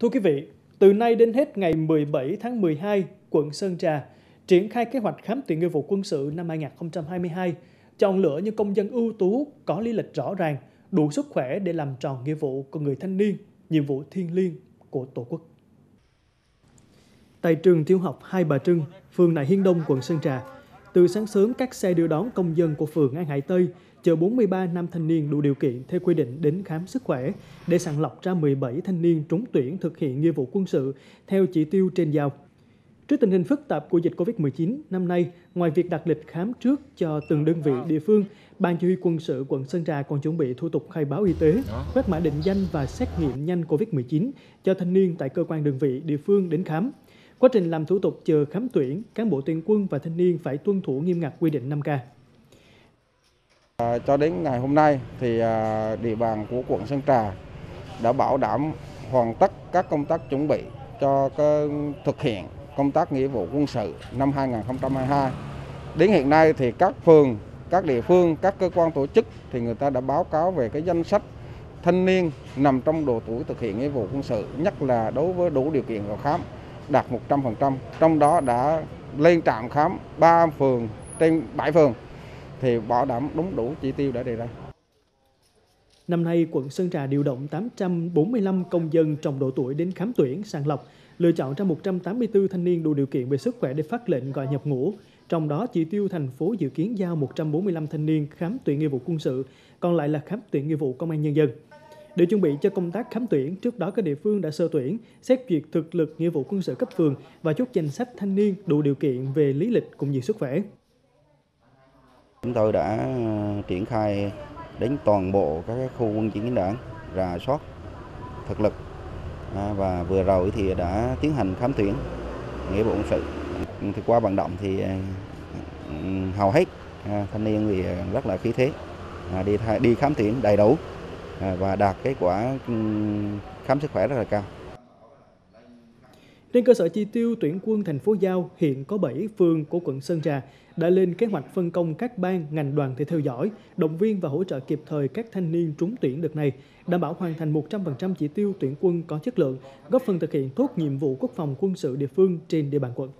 Thưa quý vị, từ nay đến hết ngày 17 tháng 12, quận Sơn Trà triển khai kế hoạch khám tuyển nghĩa vụ quân sự năm 2022, chọn lựa những công dân ưu tú, có lý lịch rõ ràng, đủ sức khỏe để làm tròn nghĩa vụ của người thanh niên, nhiệm vụ thiêng liêng của Tổ quốc. Tại trường tiểu học Hai Bà Trưng, phường Nại Hiên Đông, quận Sơn Trà, từ sáng sớm các xe đưa đón công dân của phường An Hải Tây chở 43 nam thanh niên đủ điều kiện theo quy định đến khám sức khỏe để sàng lọc ra 17 thanh niên trúng tuyển thực hiện nghĩa vụ quân sự theo chỉ tiêu trên giao. Trước tình hình phức tạp của dịch COVID-19, năm nay, ngoài việc đặt lịch khám trước cho từng đơn vị địa phương, Ban Chỉ huy quân sự quận Sơn Trà còn chuẩn bị thủ tục khai báo y tế, quét mã định danh và xét nghiệm nhanh COVID-19 cho thanh niên tại cơ quan đơn vị địa phương đến khám. Quá trình làm thủ tục chờ khám tuyển, cán bộ tuyển quân và thanh niên phải tuân thủ nghiêm ngặt quy định 5K. À, cho đến ngày hôm nay thì à, địa bàn của quận Sơn Trà đã bảo đảm hoàn tất các công tác chuẩn bị cho thực hiện công tác nghĩa vụ quân sự năm 2022. Đến hiện nay thì các phường, các địa phương, các cơ quan tổ chức thì người ta đã báo cáo về cái danh sách thanh niên nằm trong độ tuổi thực hiện nghĩa vụ quân sự, nhất là đối với đủ điều kiện vào khám đạt 100%. Trong đó đã lên trạm khám 3 phường trên 7 phường thì bảo đảm đúng đủ chỉ tiêu đã đề ra. Năm nay, quận Sơn Trà điều động 845 công dân trong độ tuổi đến khám tuyển, sàng lọc, lựa chọn ra 184 thanh niên đủ điều kiện về sức khỏe để phát lệnh gọi nhập ngũ. Trong đó, chỉ tiêu thành phố dự kiến giao 145 thanh niên khám tuyển nghĩa vụ quân sự, còn lại là khám tuyển nghĩa vụ công an nhân dân. Để chuẩn bị cho công tác khám tuyển, trước đó các địa phương đã sơ tuyển, xét duyệt thực lực nghĩa vụ quân sự cấp phường và chốt danh sách thanh niên đủ điều kiện về lý lịch cũng như sức khỏe. Chúng tôi đã ờ, triển khai đến toàn bộ các khu quân chính đảng, rà soát thực lực à, và vừa rồi thì đã tiến hành khám tuyển nghĩa vụ quân sự. Thì qua vận động thì ờ, ừ, hầu hết à, thanh niên thì rất là khí thế à, đi đi khám tuyển đầy đủ À, và đạt kết quả khám sức khỏe rất là cao. Trên cơ sở chi tiêu tuyển quân thành phố Giao, hiện có 7 phường của quận Sơn Trà đã lên kế hoạch phân công các ban, ngành đoàn thể theo dõi, động viên và hỗ trợ kịp thời các thanh niên trúng tuyển đợt này, đảm bảo hoàn thành 100% chỉ tiêu tuyển quân có chất lượng, góp phần thực hiện tốt nhiệm vụ quốc phòng quân sự địa phương trên địa bàn quận.